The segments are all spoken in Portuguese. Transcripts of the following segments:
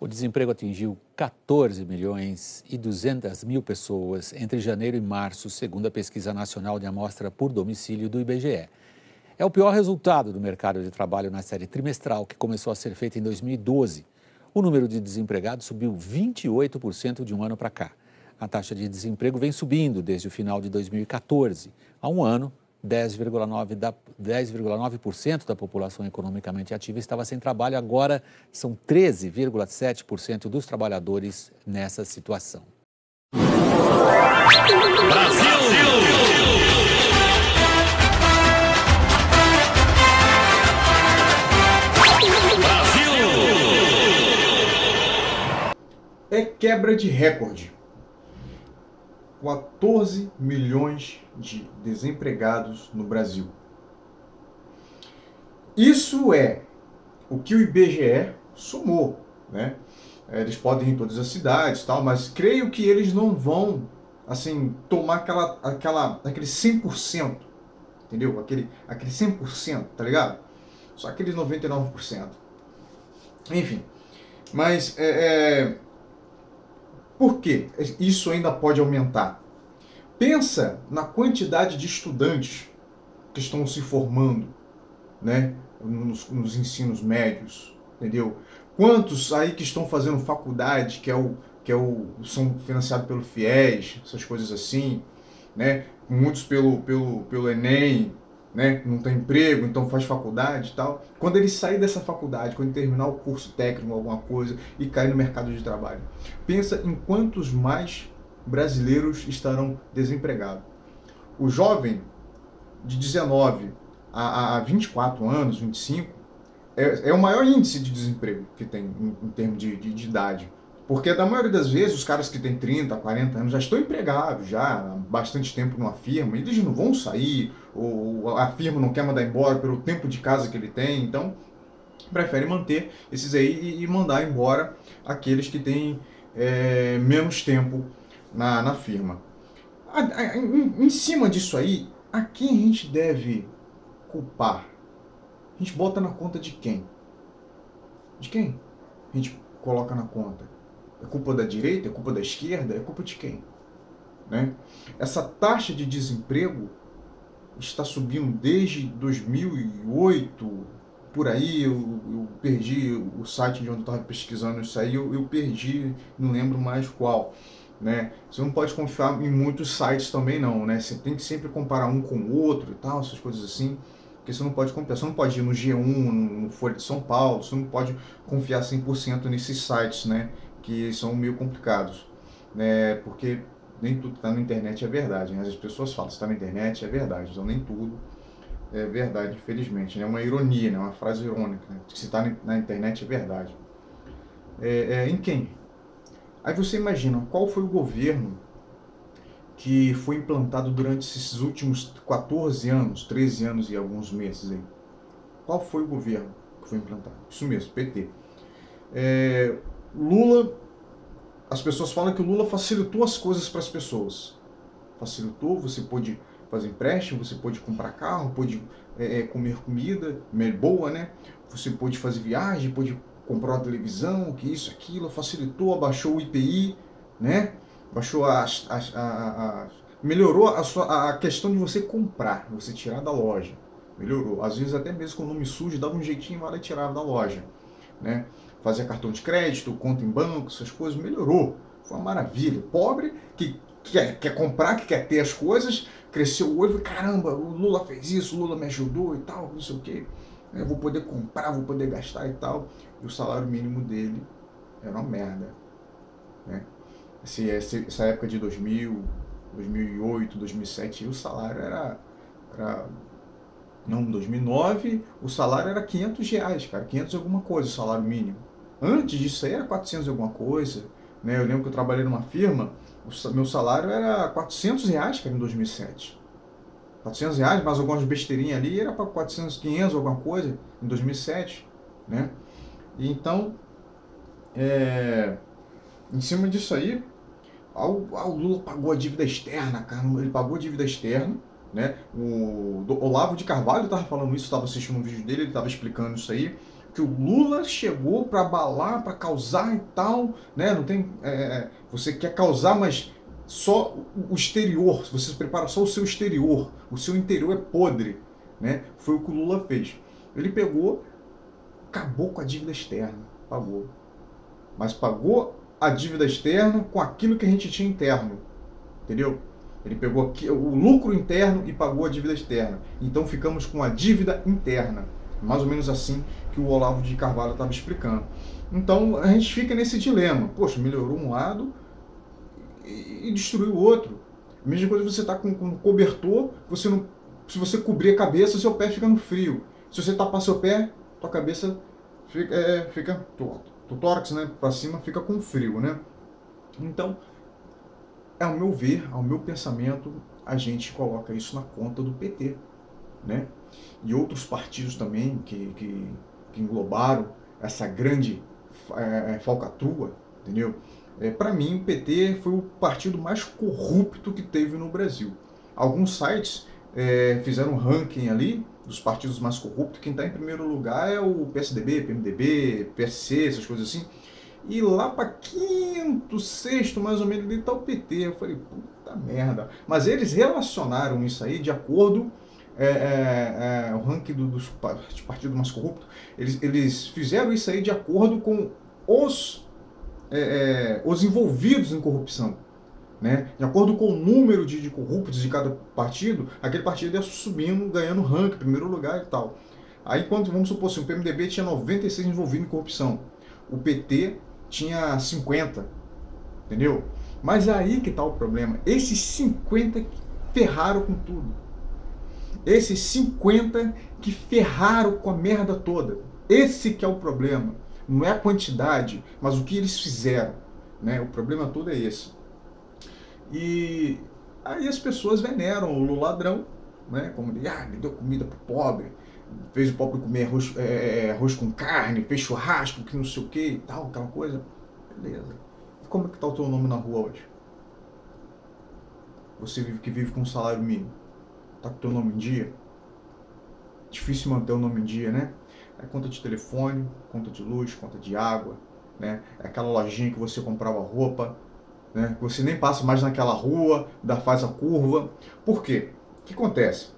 O desemprego atingiu 14 milhões e 200 mil pessoas entre janeiro e março, segundo a Pesquisa Nacional de Amostra por Domicílio do IBGE. É o pior resultado do mercado de trabalho na série trimestral, que começou a ser feita em 2012. O número de desempregados subiu 28% de um ano para cá. A taxa de desemprego vem subindo desde o final de 2014. Há um ano, 10,9% da, 10 da população economicamente ativa estava sem trabalho, agora são 13,7% dos trabalhadores nessa situação. Brasil! É quebra de recorde. 14 milhões de desempregados no Brasil. Isso é o que o IBGE somou, né? Eles podem ir em todas as cidades, tal, mas creio que eles não vão assim tomar aquela aquela aquele 100%, entendeu? Aquele aquele 100%, tá ligado? Só aqueles 99%. Enfim, mas é, é por que isso ainda pode aumentar? Pensa na quantidade de estudantes que estão se formando né, nos, nos ensinos médios, entendeu? Quantos aí que estão fazendo faculdade, que é o que é o são financiados pelo FIES, essas coisas assim, né? Muitos pelo pelo pelo ENEM, né, não tem emprego, então faz faculdade e tal. Quando ele sair dessa faculdade, quando terminar o curso técnico, alguma coisa, e cair no mercado de trabalho, pensa em quantos mais brasileiros estarão desempregados. O jovem de 19 a, a 24 anos, 25, é, é o maior índice de desemprego que tem em, em termos de, de, de idade. Porque da maioria das vezes os caras que têm 30, 40 anos já estão empregados já há bastante tempo numa firma, eles não vão sair, ou a firma não quer mandar embora pelo tempo de casa que ele tem, então prefere manter esses aí e mandar embora aqueles que têm é, menos tempo na, na firma. Em, em cima disso aí, a quem a gente deve culpar? A gente bota na conta de quem? De quem? A gente coloca na conta é culpa da direita? É culpa da esquerda? É culpa de quem? Né? Essa taxa de desemprego está subindo desde 2008, por aí, eu, eu perdi o site de onde eu estava pesquisando isso aí, eu, eu, perdi, não lembro mais qual. Né? Você não pode confiar em muitos sites também não, né? Você tem que sempre comparar um com o outro e tal, essas coisas assim, porque você não pode confiar, você não pode ir no G1, no Folha de São Paulo, você não pode confiar 100% nesses sites, né? que são meio complicados, né? Porque nem tudo que está na internet é verdade. Né? As pessoas falam, está na internet é verdade, então nem tudo é verdade, infelizmente. É né? uma ironia, né? uma frase irônica. Né? Se está na internet é verdade. É, é, em quem? Aí você imagina, qual foi o governo que foi implantado durante esses últimos 14 anos, 13 anos e alguns meses aí? Qual foi o governo que foi implantado? Isso mesmo, PT. É, Lula, as pessoas falam que o Lula facilitou as coisas para as pessoas. Facilitou, você pôde fazer empréstimo, você pôde comprar carro, pôde é, é comer comida boa, né? Você pôde fazer viagem, pôde comprar uma televisão, que isso, aquilo, facilitou, abaixou o IPI, né? Baixou as, a, a, a melhorou a, sua, a questão de você comprar, você tirar da loja. Melhorou. Às vezes até mesmo com o nome sujo, dava um jeitinho e tirava da loja, né? fazia cartão de crédito, conta em banco, essas coisas, melhorou. Foi uma maravilha. Pobre que quer, quer comprar, que quer ter as coisas, cresceu o olho, caramba, o Lula fez isso, o Lula me ajudou e tal, não sei o quê. Eu vou poder comprar, vou poder gastar e tal. E o salário mínimo dele era uma merda. Né? Esse, essa época de 2000, 2008, 2007, o salário era, era não, em 2009 o salário era 500 reais, cara, 500 alguma coisa o salário mínimo. Antes disso aí era 400 e alguma coisa. Né? Eu lembro que eu trabalhei numa firma, o meu salário era 400 reais, cara, em 2007. 400 reais, mais algumas besteirinhas ali, era para 400, 500 alguma coisa em 2007, né? E então, é, em cima disso aí, o Lula pagou a dívida externa, cara, ele pagou a dívida externa, né? O Olavo de Carvalho estava falando isso, estava assistindo um vídeo dele, ele estava explicando isso aí, que o Lula chegou para abalar, para causar e tal, né? Não tem, é, é, você quer causar, mas só o exterior, você prepara só o seu exterior, o seu interior é podre, né? Foi o que o Lula fez. Ele pegou, acabou com a dívida externa, pagou. Mas pagou a dívida externa com aquilo que a gente tinha interno, entendeu? Ele pegou aqui o lucro interno e pagou a dívida externa. Então ficamos com a dívida interna. Mais ou menos assim que o Olavo de Carvalho estava explicando. Então a gente fica nesse dilema. Poxa, melhorou um lado e, destruiu o outro. Mesma coisa você está com, com um cobertor, você não, se você cobrir a cabeça, seu pé fica no frio. Se você tapar seu pé, tua cabeça fica, é, fica o tórax né, para cima fica com frio. Né? Então, é ao meu ver, ao meu pensamento, a gente coloca isso na conta do PT. Né? E outros partidos também que, que, que englobaram essa grande é, é falcatrua, entendeu? É, Para mim, o PT foi o partido mais corrupto que teve no Brasil. Alguns sites é, fizeram um ranking ali dos partidos mais corruptos. Quem está em primeiro lugar é o PSDB, PMDB, PSC, essas coisas assim. E lá para quinto, sexto, mais ou menos, ali está o PT. Eu falei, puta merda. Mas eles relacionaram isso aí de acordo é, é, é, o ranking do, dos partidos mais corruptos, eles, eles fizeram isso aí de acordo com os, é, é, os envolvidos em corrupção. Né? De acordo com o número de, de corruptos de cada partido, aquele partido ia subindo, ganhando ranking, primeiro lugar e tal. Aí, quando, vamos supor assim, o PMDB tinha 96 envolvidos em corrupção, o PT tinha 50, entendeu? Mas aí que está o problema. Esses 50 ferraram com tudo. Esses 50 que ferraram com a merda toda. Esse que é o problema. Não é a quantidade, mas o que eles fizeram. Né? O problema todo é esse. E aí as pessoas veneram o ladrão, né? como ele, ah, deu comida pro pobre, fez o pobre comer arroz, é, é, é, arroz com carne, fez churrasco, que não sei o que e tal, aquela coisa. Beleza. Como é que tá o teu nome na rua hoje? Você vive que vive com um salário mínimo. Tá com o teu nome em dia? Difícil manter o nome em dia, né? É conta de telefone, conta de luz, conta de água, né? É aquela lojinha que você comprava roupa, né? Você nem passa mais naquela rua, da faz a curva. Por quê? O que acontece?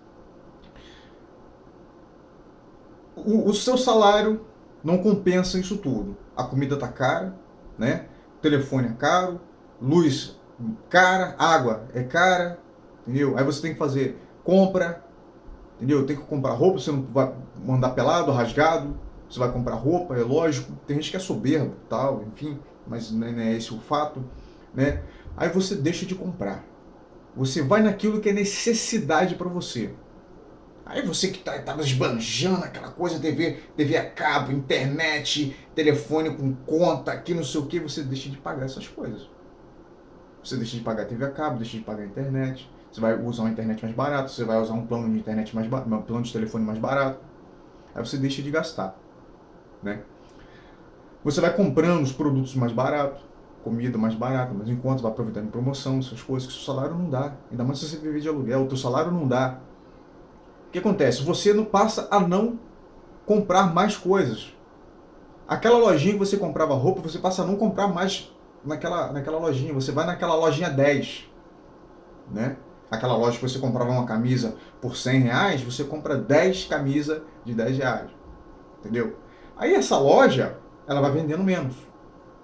O, o seu salário não compensa isso tudo. A comida tá cara, né? O telefone é caro, luz cara, água é cara, entendeu? Aí você tem que fazer compra, entendeu? Tem que comprar roupa, você não vai mandar pelado, rasgado, você vai comprar roupa, é lógico. Tem gente que é soberbo, tal, enfim, mas não é esse o fato, né? Aí você deixa de comprar. Você vai naquilo que é necessidade para você. Aí você que tá, tava esbanjando aquela coisa, TV, TV a cabo, internet, telefone com conta, aqui não sei o que, você deixa de pagar essas coisas. Você deixa de pagar TV a cabo, deixa de pagar internet, você vai usar uma internet mais barata, você vai usar um plano de internet mais barato, um plano de telefone mais barato. Aí você deixa de gastar, né? Você vai comprando os produtos mais baratos, comida mais barata, mas enquanto vai aproveitando promoção, essas coisas que seu salário não dá. Ainda mais se você viver de aluguel, o teu salário não dá. O que acontece? Você não passa a não comprar mais coisas. Aquela lojinha que você comprava roupa, você passa a não comprar mais naquela, naquela lojinha. Você vai naquela lojinha 10, né? Aquela loja que você comprava uma camisa por 100 reais, você compra 10 camisas de 10 reais. Entendeu? Aí essa loja, ela vai vendendo menos.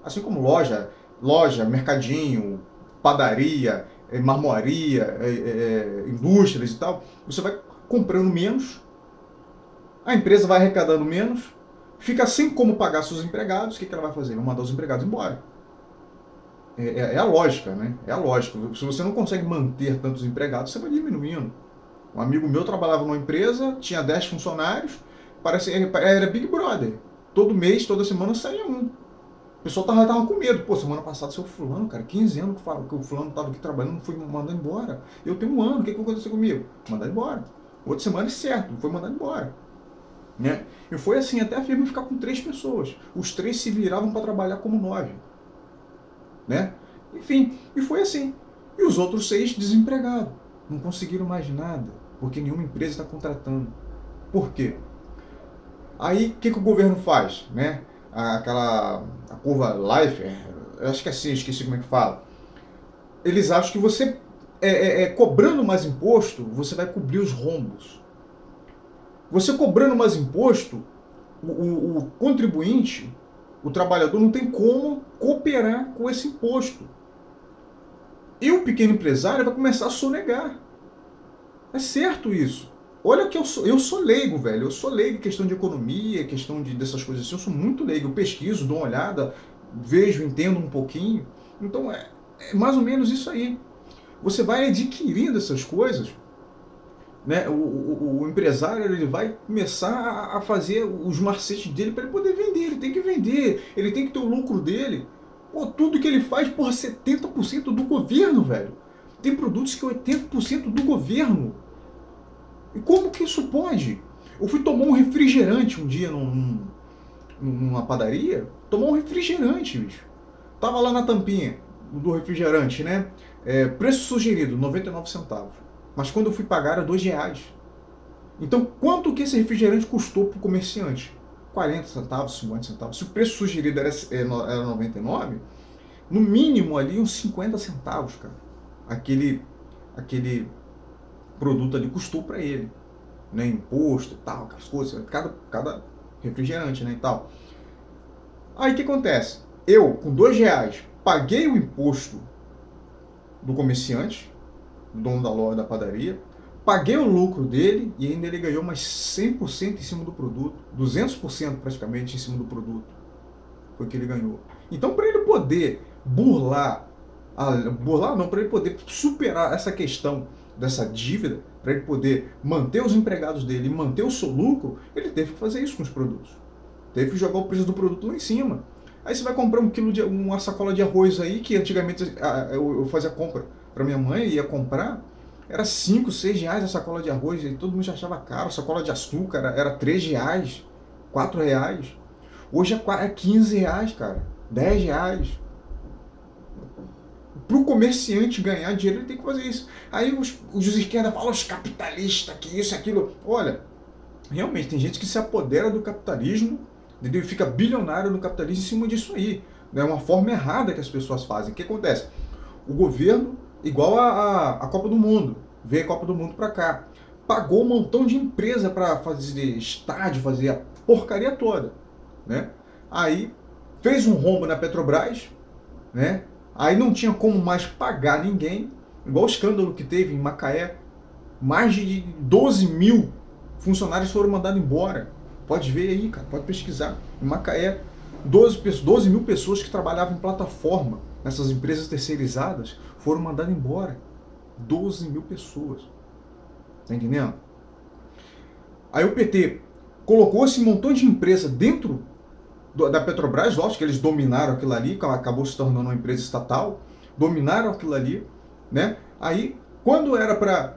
Assim como loja, loja, mercadinho, padaria, eh, marmoaria, é, é, indústrias e tal, você vai comprando menos, a empresa vai arrecadando menos, fica sem como pagar seus empregados, o que, que ela vai fazer? Vai mandar os empregados embora. É, é, é, a lógica, né? É a lógica. Se você não consegue manter tantos empregados, você vai diminuindo. Um amigo meu trabalhava numa empresa, tinha 10 funcionários, parece, era Big Brother. Todo mês, toda semana saía um. O pessoal tava, tava com medo. Pô, semana passada seu fulano, cara, 15 anos que, que o fulano tava aqui trabalhando, foi mandado embora. Eu tenho um ano, o que, que vai acontecer comigo? Mandar embora. Outra semana, certo, foi mandado embora. Né? E foi assim até a firma ficar com três pessoas. Os três se viravam para trabalhar como nove né? Enfim, e foi assim. E os outros seis desempregados. Não conseguiram mais nada, porque nenhuma empresa está contratando. Por quê? Aí, o que, que o governo faz? Né? Aquela a curva Life, eu acho que é assim, esqueci como é que fala. Eles acham que você, é, é, é, cobrando mais imposto, você vai cobrir os rombos. Você cobrando mais imposto, o, o, o contribuinte, o trabalhador, não tem como cooperar com esse imposto. E o pequeno empresário vai começar a sonegar. É certo isso. Olha que eu sou, eu sou leigo, velho. Eu sou leigo em questão de economia, questão de, dessas coisas assim. Eu sou muito leigo. Eu pesquiso, dou uma olhada, vejo, entendo um pouquinho. Então é, é mais ou menos isso aí. Você vai adquirindo essas coisas, né? O, o, o empresário ele vai começar a fazer os macetes dele para ele poder vender. Ele tem que vender, ele tem que ter o lucro dele. Pô, tudo que ele faz por 70% do governo, velho. Tem produtos que é 80% do governo. E como que isso pode? Eu fui tomar um refrigerante um dia num, numa padaria, tomar um refrigerante, bicho. Tava lá na tampinha do refrigerante, né? É, preço sugerido, 99 centavos. Mas quando eu fui pagar era 2 reais. Então, quanto que esse refrigerante custou para o comerciante? 40 centavos, 50 centavos. Se o preço sugerido era, é, era 99, no mínimo ali uns 50 centavos, cara. Aquele, aquele produto ali custou para ele. Né? Imposto tal, aquelas coisas. Cada, cada refrigerante, né? E tal. Aí o que acontece? Eu, com dois reais, paguei o imposto do comerciante, dono da loja da padaria, paguei o lucro dele e ainda ele ganhou mais 100% em cima do produto, 200% praticamente em cima do produto. Foi o que ele ganhou. Então, para ele poder burlar, a, burlar não, para ele poder superar essa questão dessa dívida, para ele poder manter os empregados dele e manter o seu lucro, ele teve que fazer isso com os produtos. Teve que jogar o preço do produto lá em cima. Aí você vai comprar um quilo de uma sacola de arroz aí, que antigamente eu fazia compra para minha mãe, ia comprar, era 5, 6 reais a sacola de arroz, e todo mundo já achava caro. A sacola de açúcar era 3 reais, 4 reais. Hoje é 15 é reais, cara. 10 reais. Para o comerciante ganhar dinheiro, ele tem que fazer isso. Aí os, os esquerda falam, os capitalistas, que isso, aquilo. Olha, realmente tem gente que se apodera do capitalismo entendeu? e fica bilionário no capitalismo em cima disso aí. É uma forma errada que as pessoas fazem. O que acontece? O governo, igual a, a, a Copa do Mundo, veio a Copa do Mundo para cá, pagou um montão de empresa para fazer estádio, fazer a porcaria toda. Né? Aí fez um rombo na Petrobras, né? Aí não tinha como mais pagar ninguém, igual o escândalo que teve em Macaé. Mais de 12 mil funcionários foram mandados embora. Pode ver aí, cara, pode pesquisar. Em Macaé, 12, 12 mil pessoas que trabalhavam em plataforma, nessas empresas terceirizadas, foram mandadas embora. 12 mil pessoas. Tá entendendo? Aí o PT colocou esse montão de empresa dentro da Petrobras, lógico que eles dominaram aquilo ali, acabou se tornando uma empresa estatal, dominaram aquilo ali, né? Aí, quando era para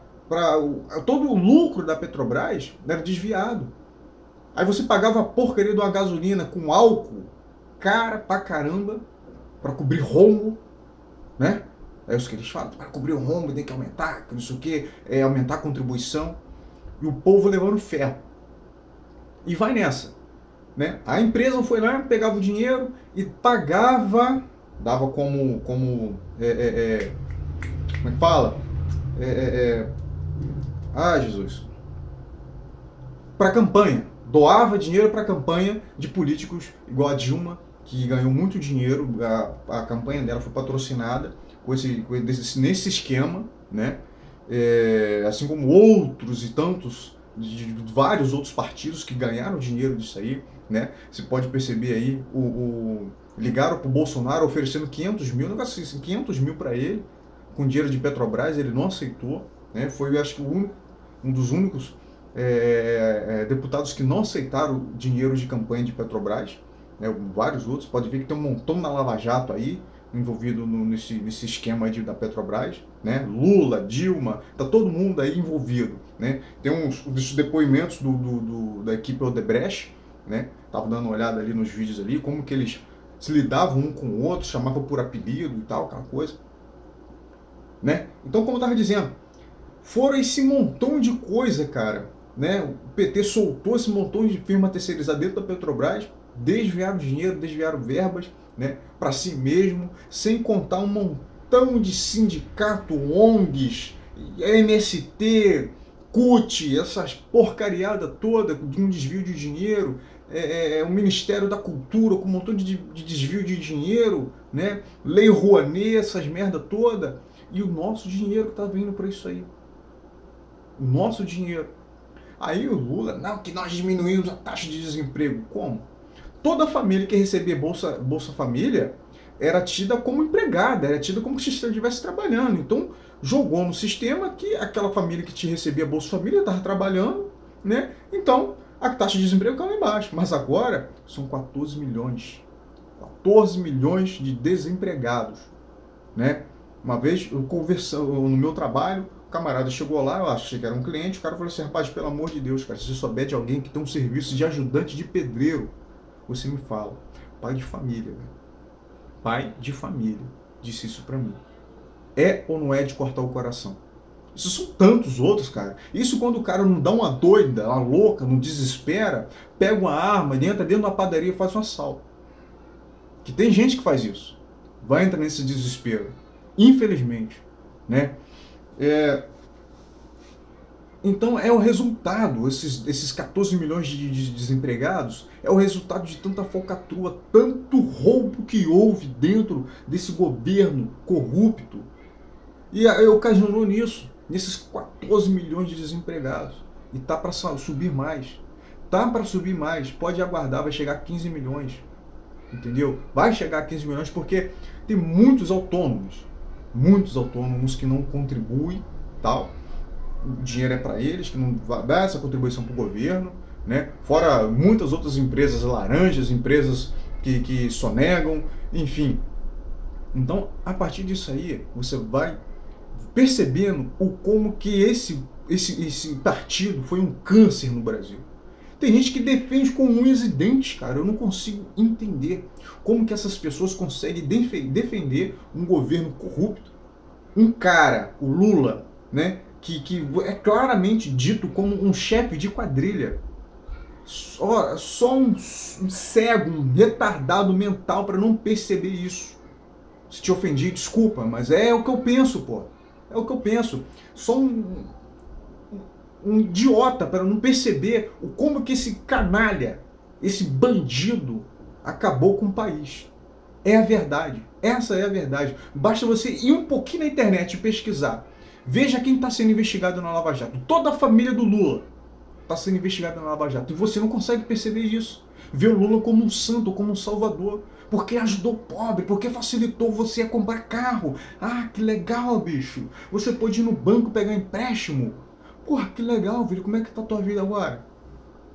todo o lucro da Petrobras era desviado. Aí você pagava a porcaria de uma gasolina com álcool, cara pra caramba, para cobrir rombo, né? É isso que eles falam, para cobrir o rombo tem que aumentar, que não sei o que, é aumentar a contribuição. E o povo levando ferro. E vai nessa. Né? A empresa foi lá, pegava o dinheiro e pagava, dava como, como é, é, é, como é que fala? É, é ah, Jesus. Para campanha. Doava dinheiro para campanha de políticos igual a Dilma, que ganhou muito dinheiro. A, a campanha dela foi patrocinada com esse, com esse, nesse esquema, né? É, assim como outros e tantos de, de, vários outros partidos que ganharam dinheiro disso aí né? Você pode perceber aí, o, o ligaram para o Bolsonaro oferecendo 500 mil, negócio assim, 500 mil para ele, com dinheiro de Petrobras, ele não aceitou, né? Foi, acho que, um, um dos únicos é, é, deputados que não aceitaram dinheiro de campanha de Petrobras, né? Vários outros, pode ver que tem um montão na Lava Jato aí, envolvido no, nesse, nesse esquema de, da Petrobras, né? Lula, Dilma, tá todo mundo aí envolvido, né? Tem uns, uns depoimentos do, do, do da equipe Odebrecht, né? Tava dando uma olhada ali nos vídeos ali, como que eles se lidavam um com o outro, chamavam por apelido e tal, aquela coisa. Né? Então, como eu tava dizendo, foram esse montão de coisa, cara, né? O PT soltou esse montão de firma terceirizada dentro da Petrobras, desviaram dinheiro, desviaram verbas, né? Para si mesmo, sem contar um montão de sindicato, ONGs, MST, CUT, essas porcariada toda de um desvio de dinheiro, é, é, é, o Ministério da Cultura com um montão de, de desvio de dinheiro, né? Lei Rouanet, essas merda toda, e o nosso dinheiro tá vindo para isso aí. O nosso dinheiro. Aí o Lula, não, que nós diminuímos a taxa de desemprego. Como? Toda família que recebia Bolsa, Bolsa Família era tida como empregada, era tida como se estivesse trabalhando. Então, jogou no sistema que aquela família que te recebia Bolsa Família estava trabalhando, né? Então, a taxa de desemprego caiu lá embaixo. Mas agora são 14 milhões. 14 milhões de desempregados, né? Uma vez, eu conversando no meu trabalho, o camarada chegou lá, eu achei que era um cliente, o cara falou assim, rapaz, pelo amor de Deus, cara, se você souber de alguém que tem um serviço de ajudante de pedreiro, você me fala. Pai de família, velho. Pai de família disse isso pra mim. É ou não é de cortar o coração? Isso são tantos outros, cara. Isso quando o cara não dá uma doida, uma louca, não desespera, pega uma arma, entra dentro da padaria e faz um assalto. Que tem gente que faz isso. Vai entrar nesse desespero. Infelizmente, né? É, então é o resultado, esses, esses 14 milhões de, de, desempregados, é o resultado de tanta falcatrua, tanto roubo que houve dentro desse governo corrupto. E ocasionou nisso, nesses 14 milhões de desempregados. E tá para subir mais. Tá para subir mais. Pode aguardar, vai chegar a 15 milhões. Entendeu? Vai chegar a 15 milhões porque tem muitos autônomos muitos autônomos que não contribuem, tal. O dinheiro é para eles, que não vai dar essa contribuição para o governo, né? Fora muitas outras empresas laranjas, empresas que, que sonegam, enfim. Então, a partir disso aí, você vai percebendo o como que esse, esse, esse partido foi um câncer no Brasil. Tem gente que defende com unhas e dentes, cara. Eu não consigo entender como que essas pessoas conseguem defender um governo corrupto. Um cara, o Lula, né, que, que é claramente dito como um chefe de quadrilha. Só, só um, um cego, um retardado mental para não perceber isso. Se te ofendi, desculpa, mas é o que eu penso, pô. É o que eu penso. Só um, um idiota para não perceber o como que esse canalha, esse bandido, acabou com o país. É a verdade. Essa é a verdade. Basta você ir um pouquinho na internet e pesquisar. Veja quem está sendo investigado na Lava Jato. Toda a família do Lula está sendo investigada na Lava Jato. E você não consegue perceber isso. Vê o Lula como um santo, como um salvador. Porque ajudou o pobre, porque facilitou você a comprar carro. Ah, que legal, bicho. Você pode ir no banco pegar empréstimo. Porra, que legal, filho. Como é que tá a tua vida agora?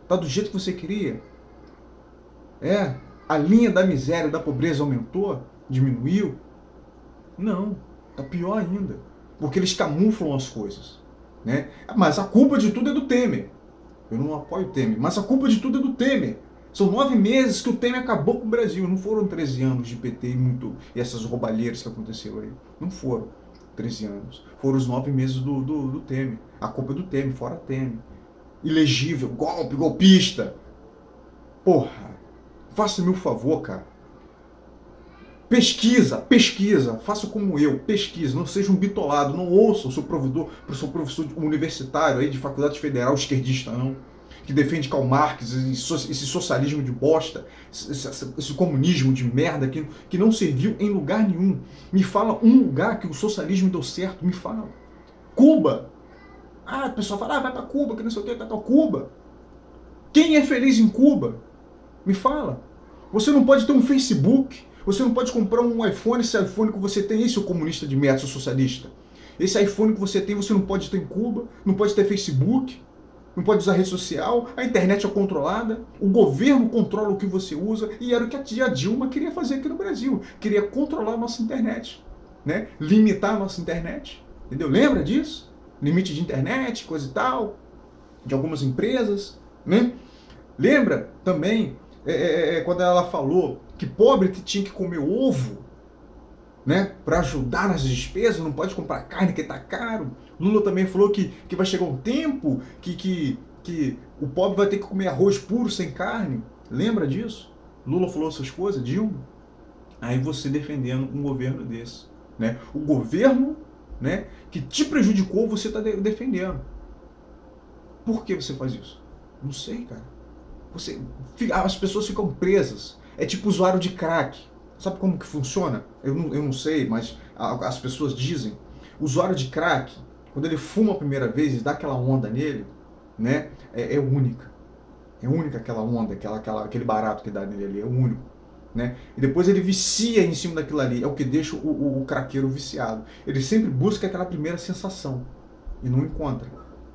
Tá do jeito que você queria? É, a linha da miséria, da pobreza aumentou? Diminuiu? Não, tá pior ainda. Porque eles camuflam as coisas. Né? Mas a culpa de tudo é do Temer. Eu não apoio o Temer, mas a culpa de tudo é do Temer. São nove meses que o Temer acabou com o Brasil. Não foram 13 anos de PT e, muito, e essas roubalheiras que aconteceram aí. Não foram. 13 anos. Foram os nove meses do, do, do Temer. A culpa é do Temer, fora Temer. Ilegível, golpe, golpista. Porra, faça-me um favor, cara. Pesquisa, pesquisa, faça como eu, pesquisa, não seja um bitolado, não ouça o seu provedor, o seu professor universitário aí de faculdade federal esquerdista, não que defende Karl Marx, esse socialismo de bosta, esse, comunismo de merda que, que não serviu em lugar nenhum. Me fala um lugar que o socialismo deu certo, me fala. Cuba. Ah, o pessoal fala, ah, vai para Cuba, que não sei o que, vai para Cuba. Quem é feliz em Cuba? Me fala. Você não pode ter um Facebook, você não pode comprar um iPhone, esse iPhone que você tem, esse é o comunista de merda, socialista. Esse iPhone que você tem, você não pode ter em Cuba, não pode ter Facebook não pode usar rede social, a internet é controlada, o governo controla o que você usa, e era o que a tia Dilma queria fazer aqui no Brasil, queria controlar a nossa internet, né? limitar a nossa internet, entendeu? Lembra disso? Limite de internet, coisa e tal, de algumas empresas, né? Lembra também é, é, é quando ela falou que pobre tinha que comer ovo, né, para ajudar nas despesas, não pode comprar carne que está caro. Lula também falou que, que vai chegar um tempo que, que que o pobre vai ter que comer arroz puro sem carne. Lembra disso? Lula falou essas coisas, Dilma. Aí você defendendo um governo desse. Né? O governo né, que te prejudicou, você está defendendo. Por que você faz isso? Não sei, cara. Você, as pessoas ficam presas. É tipo usuário de crack. Sabe como que funciona? Eu não, eu não sei, mas as pessoas dizem. O usuário de crack, quando ele fuma a primeira vez e dá aquela onda nele, né, é, é única. É única aquela onda, aquela, aquela, aquele barato que dá nele ali, é único. Né? E depois ele vicia em cima daquilo ali, é o que deixa o, o, o craqueiro viciado. Ele sempre busca aquela primeira sensação e não encontra.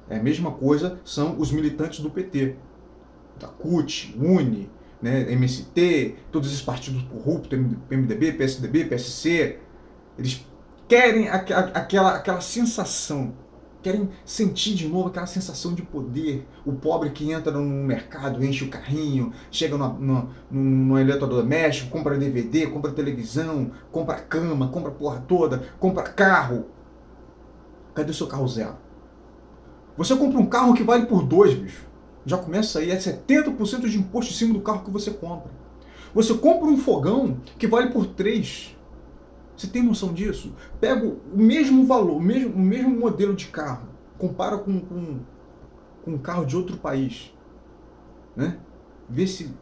É a mesma coisa são os militantes do PT, da CUT, UNE, né, MST, todos esses partidos corruptos, PMDB, PSDB, PSC, eles querem aquela, aquela sensação querem sentir de novo aquela sensação de poder. O pobre que entra no mercado, enche o carrinho, chega no, no, no eletrodoméstico, compra DVD, compra televisão, compra cama, compra porra toda, compra carro. Cadê o seu carro zero? Você compra um carro que vale por dois, bicho. Já começa aí, é 70% de imposto em cima do carro que você compra. Você compra um fogão que vale por três. Você tem noção disso? Pega o mesmo valor, o mesmo, o mesmo modelo de carro, compara com, com, com um carro de outro país. Né? Vê se,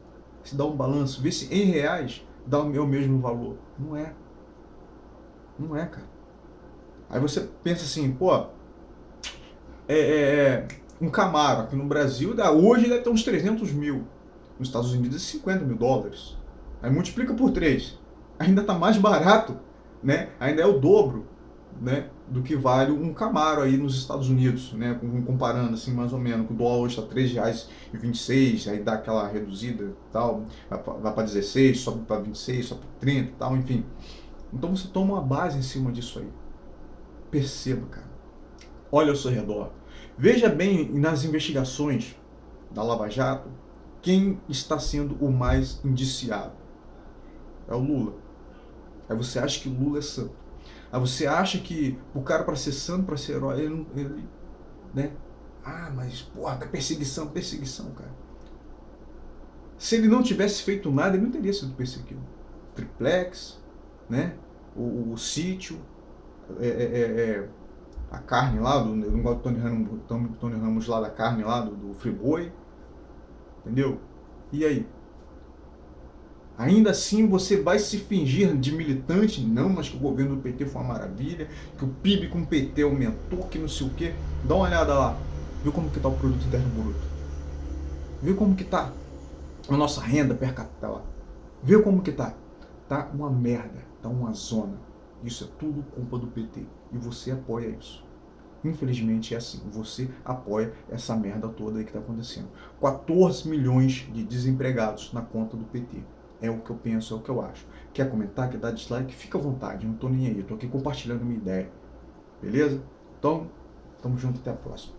se dá um balanço, vê se em reais dá o mesmo valor. Não é. Não é, cara. Aí você pensa assim, pô, é, é, é um Camaro aqui no Brasil, dá, hoje deve ter uns 300 mil. Nos Estados Unidos é 50 mil dólares. Aí multiplica por 3. Ainda está mais barato né, ainda é o dobro né, do que vale um Camaro aí nos Estados Unidos, né, comparando assim mais ou menos, o dólar hoje está R$ 3,26, aí dá aquela reduzida tal, vai para 16, sobe para 26, sobe para 30 tal, enfim. Então você toma uma base em cima disso aí. Perceba, cara. Olha ao seu redor. Veja bem nas investigações da Lava Jato quem está sendo o mais indiciado. É o Lula. Aí você acha que Lula é santo. Aí você acha que o cara para ser santo, para ser herói, ele, ele, né? Ah, mas porra, tá perseguição, perseguição, cara. Se ele não tivesse feito nada, ele não teria sido perseguido. Triplex, né? O, o sítio, é, é, é, é a carne lá, do, eu não gosto do Tony Ramos, Tony Ramos lá da carne lá, do, do Friboi. Entendeu? E aí? Ainda assim você vai se fingir de militante? Não, mas que o governo do PT foi uma maravilha, que o PIB com o PT aumentou, que não sei o quê. Dá uma olhada lá. Viu como que tá o produto interno bruto? Viu como que tá a nossa renda per capita lá? Viu como que tá? Tá uma merda, tá uma zona. Isso é tudo culpa do PT. E você apoia isso. Infelizmente é assim. Você apoia essa merda toda aí que está acontecendo. 14 milhões de desempregados na conta do PT. É o que eu penso, é o que eu acho. Quer comentar, quer dar dislike? Fica à vontade, não tô nem aí. Eu tô aqui compartilhando minha ideia. Beleza? Então, tamo junto até a próxima.